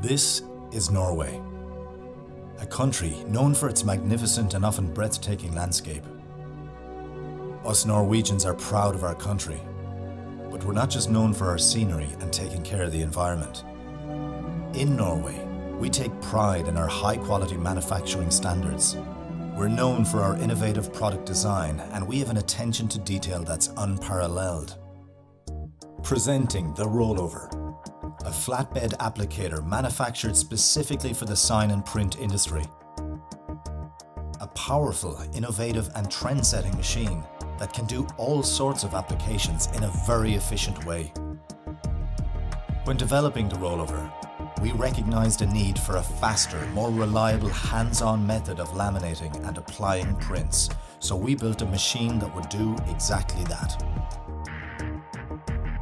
This is Norway, a country known for its magnificent and often breathtaking landscape. Us Norwegians are proud of our country, but we're not just known for our scenery and taking care of the environment. In Norway, we take pride in our high quality manufacturing standards. We're known for our innovative product design and we have an attention to detail that's unparalleled. Presenting the Rollover, a flatbed applicator manufactured specifically for the sign and print industry. A powerful, innovative and trend-setting machine that can do all sorts of applications in a very efficient way. When developing the rollover, we recognized a need for a faster, more reliable hands-on method of laminating and applying prints, so we built a machine that would do exactly that.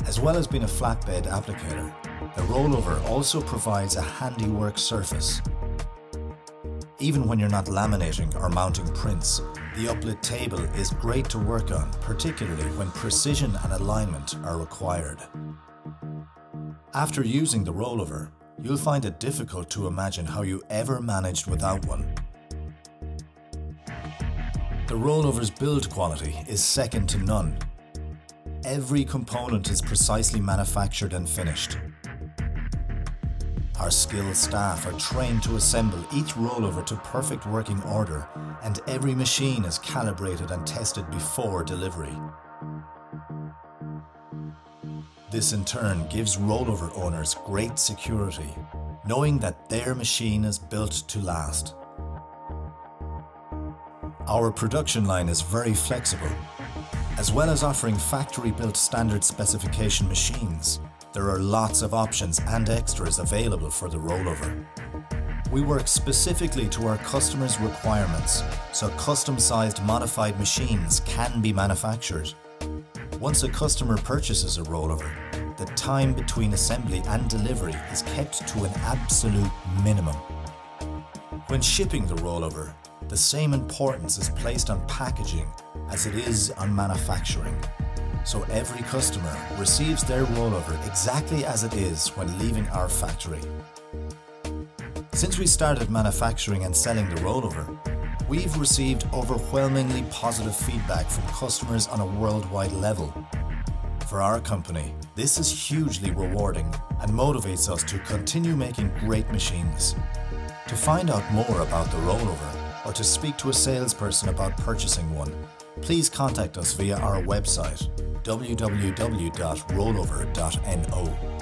As well as being a flatbed applicator, the rollover also provides a handiwork surface. Even when you're not laminating or mounting prints, the uplit table is great to work on, particularly when precision and alignment are required. After using the rollover, you'll find it difficult to imagine how you ever managed without one. The rollover's build quality is second to none. Every component is precisely manufactured and finished. Our skilled staff are trained to assemble each rollover to perfect working order and every machine is calibrated and tested before delivery. This in turn gives rollover owners great security, knowing that their machine is built to last. Our production line is very flexible. As well as offering factory-built standard specification machines, there are lots of options and extras available for the rollover. We work specifically to our customers' requirements, so custom-sized modified machines can be manufactured. Once a customer purchases a rollover, the time between assembly and delivery is kept to an absolute minimum. When shipping the rollover, the same importance is placed on packaging as it is on manufacturing. So every customer receives their rollover exactly as it is when leaving our factory. Since we started manufacturing and selling the rollover, We've received overwhelmingly positive feedback from customers on a worldwide level. For our company, this is hugely rewarding and motivates us to continue making great machines. To find out more about the rollover or to speak to a salesperson about purchasing one, please contact us via our website www.rollover.no.